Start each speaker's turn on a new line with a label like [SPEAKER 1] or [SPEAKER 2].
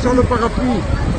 [SPEAKER 1] sur le parapluie.